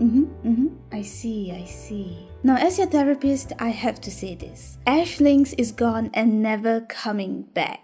Mm-hmm, mm-hmm. I see, I see. Now, as your therapist, I have to say this. Ash Lynx is gone and never coming back.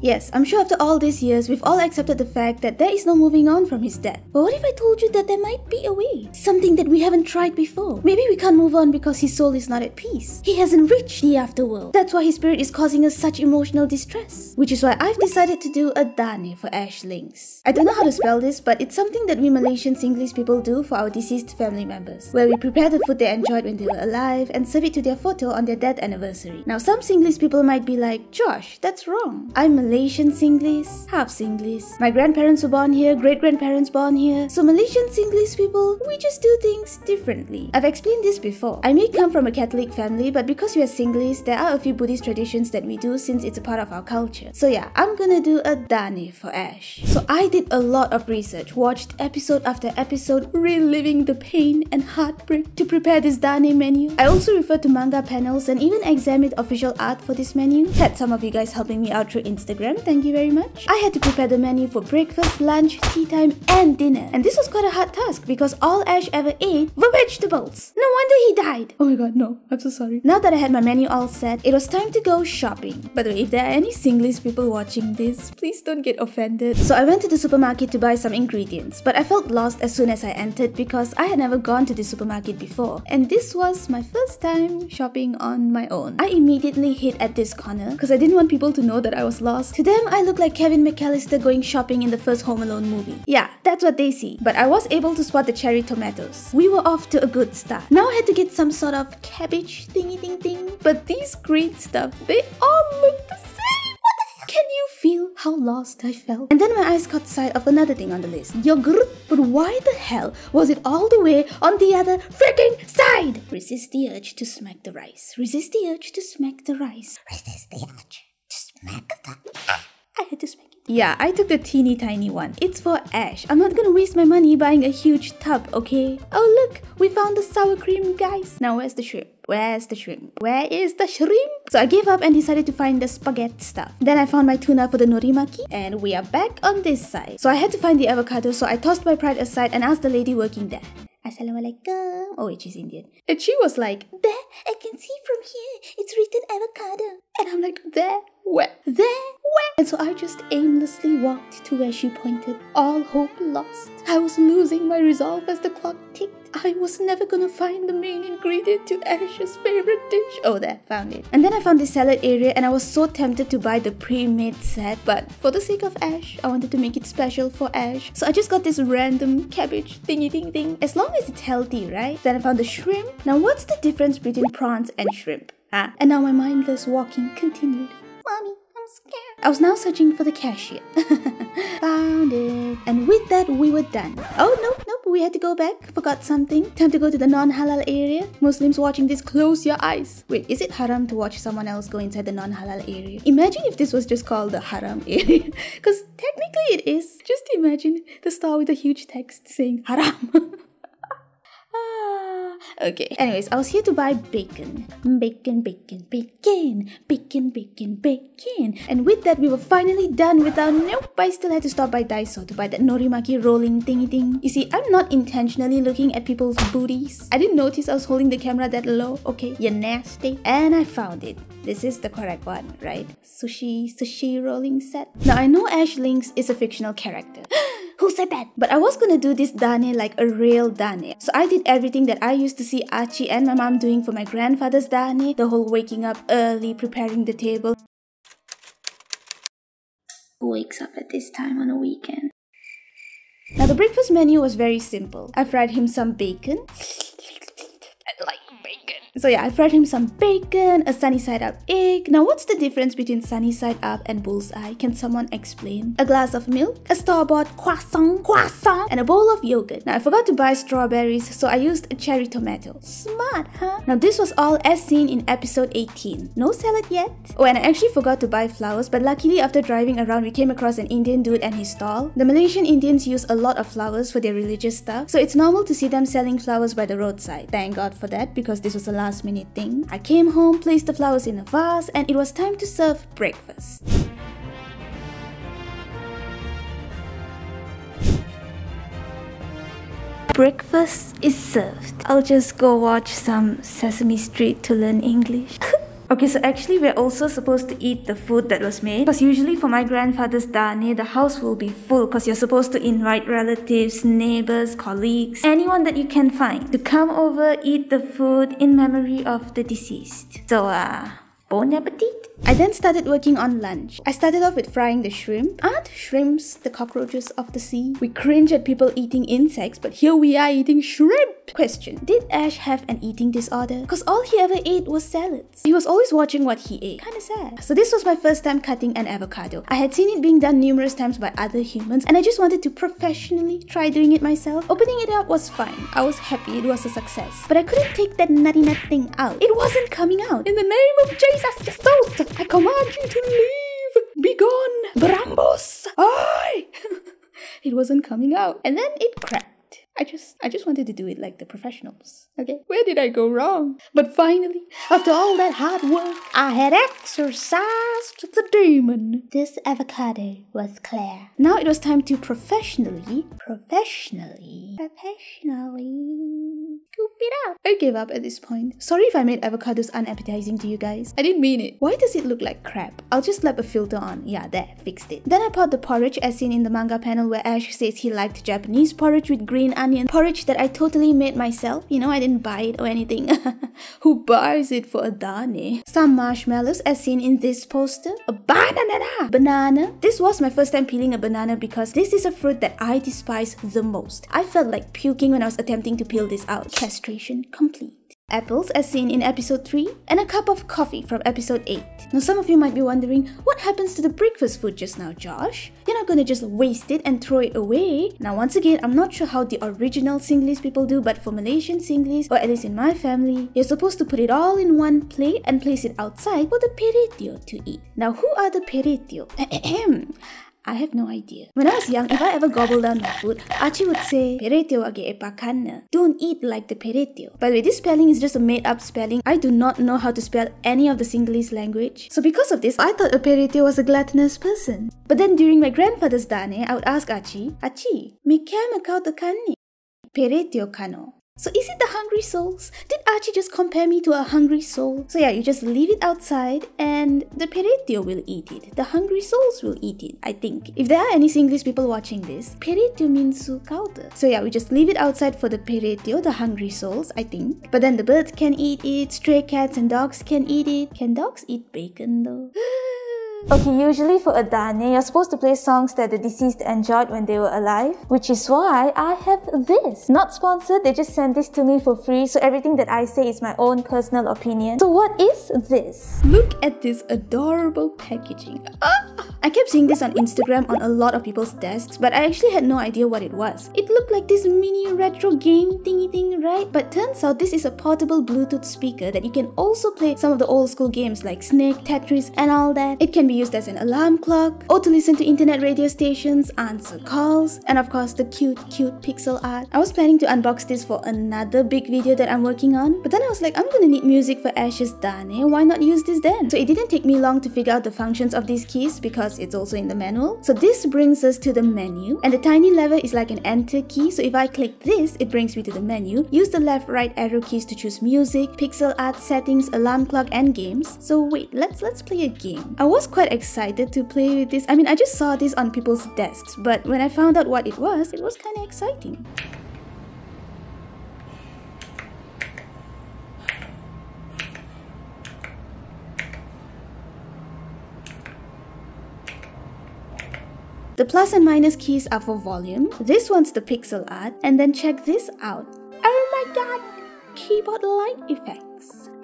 Yes, I'm sure after all these years, we've all accepted the fact that there is no moving on from his death. But what if I told you that there might be a way? Something that we haven't tried before. Maybe we can't move on because his soul is not at peace. He hasn't reached the afterworld. That's why his spirit is causing us such emotional distress. Which is why I've decided to do a dane for Ash Lynx. I don't know how to spell this, but it's something that we Malaysian Sinhalese people do for our deceased family members, where we prepare the food they enjoyed when they were alive and serve it to their photo on their death anniversary. Now, some Sinhalese people might be like, Josh, that's wrong. I'm Malaysian Sinhalese, half Sinhalese. My grandparents were born here, great grandparents born here. So Malaysian Sinhalese people, we just do things differently. I've explained this before. I may come from a Catholic family, but because we are Sinhalese, there are a few Buddhist traditions that we do since it's a part of our culture. So yeah, I'm gonna do a dane for Ash. So I did a lot of research, watched episode after episode, reliving the pain and heartbreak to prepare this dane menu. I also referred to manga panels and even examined official art for this menu. Had some of you guys helping me out through Instagram, thank you very much. I had to prepare the menu for breakfast, lunch, tea time, and dinner. And this was quite a hard task because all Ash ever ate were vegetables. No wonder he died. Oh my god, no. I'm so sorry. Now that I had my menu all set, it was time to go shopping. By the way, if there are any Sinhalese people watching this, please don't get offended. So I went to the supermarket to buy some ingredients, but I felt lost as soon as I entered because I had never gone to the supermarket before. And this was my first time shopping on my own. I immediately hid at this corner because I didn't want people to know that I was lost. To them, I look like Kevin McAllister going shopping in the first Home Alone movie. Yeah, that's what they see. But I was able to spot the cherry tomatoes. We were off to a good start. Now I had to get some sort of cabbage thingy thing thing. But these green stuff, they all look the same. What the hell? Can you feel how lost I felt? And then my eyes caught sight of another thing on the list. Yogurt. But why the hell was it all the way on the other freaking side? Resist the urge to smack the rice. Resist the urge to smack the rice. Resist the urge Ah. I had to smack it. Yeah, I took the teeny tiny one. It's for Ash. I'm not gonna waste my money buying a huge tub, okay? Oh look, we found the sour cream, guys. Now where's the shrimp? Where's the shrimp? Where is the shrimp? So I gave up and decided to find the spaghetti stuff. Then I found my tuna for the norimaki and we are back on this side. So I had to find the avocado so I tossed my pride aside and asked the lady working there. Assalamualaikum. Oh wait, she's Indian. And she was like, There, I can see from here. It's written avocado. and I'm like, there? Where? There? Where? And so I just aimlessly walked to where she pointed, all hope lost. I was losing my resolve as the clock ticked. I was never gonna find the main ingredient to Ash's favorite dish. Oh, there, found it. And then I found the salad area and I was so tempted to buy the pre-made set, but for the sake of Ash, I wanted to make it special for Ash. So I just got this random cabbage thingy thing thing. As long as it's healthy, right? Then I found the shrimp. Now, what's the difference between prawns and shrimp? Ah, and now my mindless walking continued. Mommy, I'm scared. I was now searching for the cashier. Found it. And with that, we were done. Oh, nope, nope, we had to go back. Forgot something. Time to go to the non halal area. Muslims watching this, close your eyes. Wait, is it haram to watch someone else go inside the non halal area? Imagine if this was just called the haram area. Because technically it is. Just imagine the store with a huge text saying haram. Okay. Anyways, I was here to buy bacon. Bacon, bacon, bacon, bacon, bacon, bacon. And with that, we were finally done with our nope. I still had to stop by Daiso to buy that norimaki rolling thingy thing. You see, I'm not intentionally looking at people's booties. I didn't notice I was holding the camera that low. Okay, you're nasty. And I found it. This is the correct one, right? Sushi, sushi rolling set. Now I know Ash Lynx is a fictional character. Who said that? But I was gonna do this dane like a real dane. So I did everything that I used to see Achi and my mom doing for my grandfather's dane. The whole waking up early, preparing the table. Who wakes up at this time on a weekend? Now the breakfast menu was very simple. I fried him some bacon. I like bacon. So yeah, I fried him some bacon, a sunny side up egg. Now what's the difference between sunny side up and bullseye? Can someone explain? A glass of milk, a store-bought croissant, croissant, and a bowl of yogurt. Now I forgot to buy strawberries, so I used a cherry tomato. Smart, huh? Now this was all as seen in episode 18. No salad yet? Oh, and I actually forgot to buy flowers, but luckily after driving around, we came across an Indian dude and his stall. The Malaysian Indians use a lot of flowers for their religious stuff, so it's normal to see them selling flowers by the roadside. Thank God for that, because this was a last minute thing. I came home, placed the flowers in a vase, and it was time to serve breakfast. Breakfast is served. I'll just go watch some Sesame Street to learn English. Okay, so actually we're also supposed to eat the food that was made because usually for my grandfather's dane, the house will be full because you're supposed to invite relatives, neighbors, colleagues, anyone that you can find to come over, eat the food in memory of the deceased. So, uh, bon appetit! I then started working on lunch. I started off with frying the shrimp. Aren't shrimps the cockroaches of the sea? We cringe at people eating insects, but here we are eating shrimp! Question Did Ash have an eating disorder? Because all he ever ate was salads. He was always watching what he ate. Kinda sad. So, this was my first time cutting an avocado. I had seen it being done numerous times by other humans, and I just wanted to professionally try doing it myself. Opening it up was fine. I was happy it was a success. But I couldn't take that nutty nut thing out. It wasn't coming out. In the name of Jesus, just I command you to leave! Be gone! Brambos! Aye! it wasn't coming out. And then it cracked. I just I just wanted to do it like the professionals. Okay? Where did I go wrong? But finally, after all that hard work, I had exorcised the demon. This avocado was clear. Now it was time to professionally, professionally, professionally scoop it up. I gave up at this point. Sorry if I made avocados unappetizing to you guys. I didn't mean it. Why does it look like crap? I'll just slap a filter on. Yeah, there, fixed it. Then I poured the porridge as seen in the manga panel where Ash says he liked Japanese porridge with green onion onion porridge that I totally made myself. You know, I didn't buy it or anything. Who buys it for a dane? Some marshmallows as seen in this poster. A banana! Banana. This was my first time peeling a banana because this is a fruit that I despise the most. I felt like puking when I was attempting to peel this out. Castration complete apples as seen in episode 3, and a cup of coffee from episode 8. Now some of you might be wondering, what happens to the breakfast food just now, Josh? You're not gonna just waste it and throw it away. Now once again, I'm not sure how the original Sinhalese people do, but for Malaysian Sinhalese, or at least in my family, you're supposed to put it all in one plate and place it outside for the peretio to eat. Now who are the peretio? I have no idea. When I was young, if I ever gobbled down my food, Archie would say, Peretio age epakanna. Don't eat like the Peretio. By the way, this spelling is just a made up spelling. I do not know how to spell any of the Sinhalese language. So because of this, I thought a Peretio was a gluttonous person. But then during my grandfather's dane, I would ask Archie, Archie, me kya makau tekan Peretio kano. So is it the hungry souls? Did Archie just compare me to a hungry soul? So yeah, you just leave it outside and the peretio will eat it. The hungry souls will eat it, I think. If there are any Sinhalese people watching this, peretio means sukauta. So yeah, we just leave it outside for the peretio, the hungry souls, I think. But then the birds can eat it, stray cats and dogs can eat it. Can dogs eat bacon though? Okay, usually for a dane, you're supposed to play songs that the deceased enjoyed when they were alive, which is why I have this. Not sponsored, they just sent this to me for free, so everything that I say is my own personal opinion. So what is this? Look at this adorable packaging. Ah! I kept seeing this on Instagram on a lot of people's desks, but I actually had no idea what it was. It looked like this mini retro game thingy thing, right? But turns out this is a portable Bluetooth speaker that you can also play some of the old school games like Snake, Tetris, and all that. It can be used as an alarm clock, or to listen to internet radio stations, answer calls, and of course the cute, cute pixel art. I was planning to unbox this for another big video that I'm working on, but then I was like, I'm gonna need music for Ash's Dane, why not use this then? So it didn't take me long to figure out the functions of these keys because it's also in the manual. So this brings us to the menu, and the tiny lever is like an enter key, so if I click this, it brings me to the menu. Use the left right arrow keys to choose music, pixel art settings, alarm clock, and games. So wait, let's let's play a game. I was quite excited to play with this. I mean, I just saw this on people's desks, but when I found out what it was, it was kind of exciting. The plus and minus keys are for volume, this one's the pixel art, and then check this out. Oh my god! Keyboard light effect.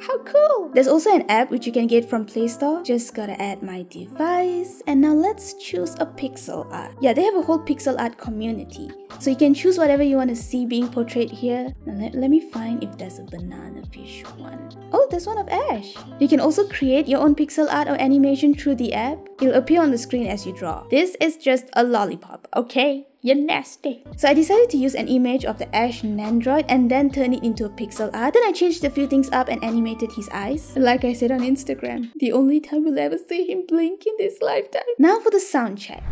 How cool! There's also an app which you can get from Play Store. Just gotta add my device. And now let's choose a pixel art. Yeah, they have a whole pixel art community. So you can choose whatever you want to see being portrayed here. Now let, let me find if there's a banana fish one. Oh, there's one of Ash. You can also create your own pixel art or animation through the app. It'll appear on the screen as you draw. This is just a lollipop, okay? You're nasty. So I decided to use an image of the Ash Nandroid and then turn it into a pixel art. Then I changed a few things up and animated his eyes. Like I said on Instagram, the only time we'll ever see him blink in this lifetime. Now for the sound check.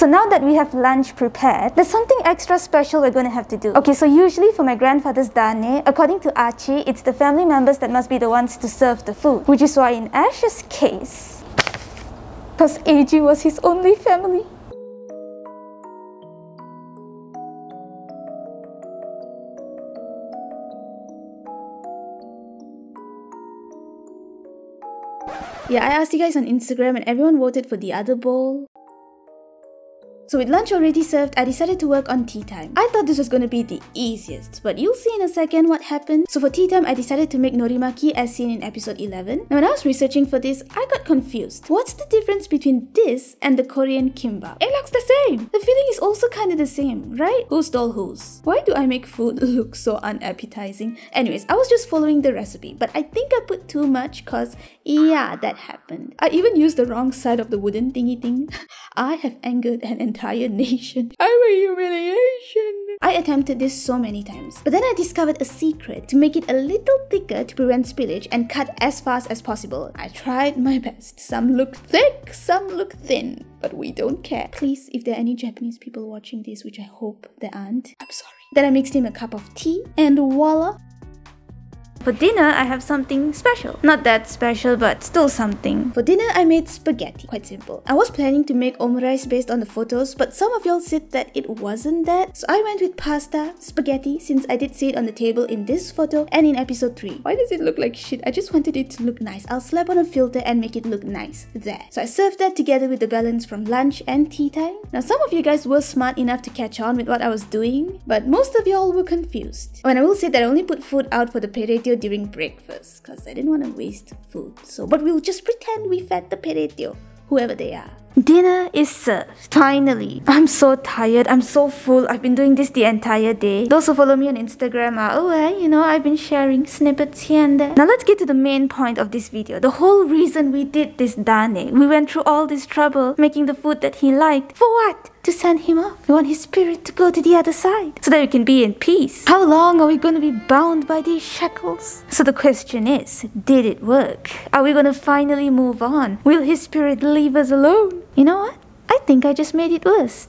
So now that we have lunch prepared, there's something extra special we're gonna have to do. Okay, so usually for my grandfather's dane, according to Archie, it's the family members that must be the ones to serve the food. Which is why in Ash's case, because Eiji was his only family. Yeah, I asked you guys on Instagram and everyone voted for the other bowl. So with lunch already served, I decided to work on tea time. I thought this was going to be the easiest, but you'll see in a second what happened. So for tea time, I decided to make norimaki as seen in episode 11. Now when I was researching for this, I got confused. What's the difference between this and the Korean kimbap? It looks the same! The feeling is also kind of the same, right? Who stole whose? Why do I make food look so unappetizing? Anyways, I was just following the recipe, but I think I put too much cause yeah, that happened. I even used the wrong side of the wooden thingy thing. I have angered an entire nation. I'm a humiliation. I attempted this so many times, but then I discovered a secret to make it a little thicker to prevent spillage and cut as fast as possible. I tried my best. Some look thick, some look thin, but we don't care. Please, if there are any Japanese people watching this, which I hope there aren't, I'm sorry. Then I mixed in a cup of tea and voila, for dinner, I have something special. Not that special, but still something. For dinner, I made spaghetti. Quite simple. I was planning to make omurice based on the photos, but some of y'all said that it wasn't that. So I went with pasta, spaghetti, since I did see it on the table in this photo and in episode 3. Why does it look like shit? I just wanted it to look nice. I'll slap on a filter and make it look nice. There. So I served that together with the balance from lunch and tea time. Now some of you guys were smart enough to catch on with what I was doing, but most of y'all were confused. And I will say that I only put food out for the peretio during breakfast because I didn't want to waste food. So, but we'll just pretend we fed the peretio, whoever they are. Dinner is served. Finally. I'm so tired. I'm so full. I've been doing this the entire day. Those who follow me on Instagram are oh, aware, you know, I've been sharing snippets here and there. Now let's get to the main point of this video. The whole reason we did this dane. We went through all this trouble making the food that he liked. For what? to send him off. We want his spirit to go to the other side so that we can be in peace. How long are we going to be bound by these shackles? So the question is, did it work? Are we going to finally move on? Will his spirit leave us alone? You know what? I think I just made it worse.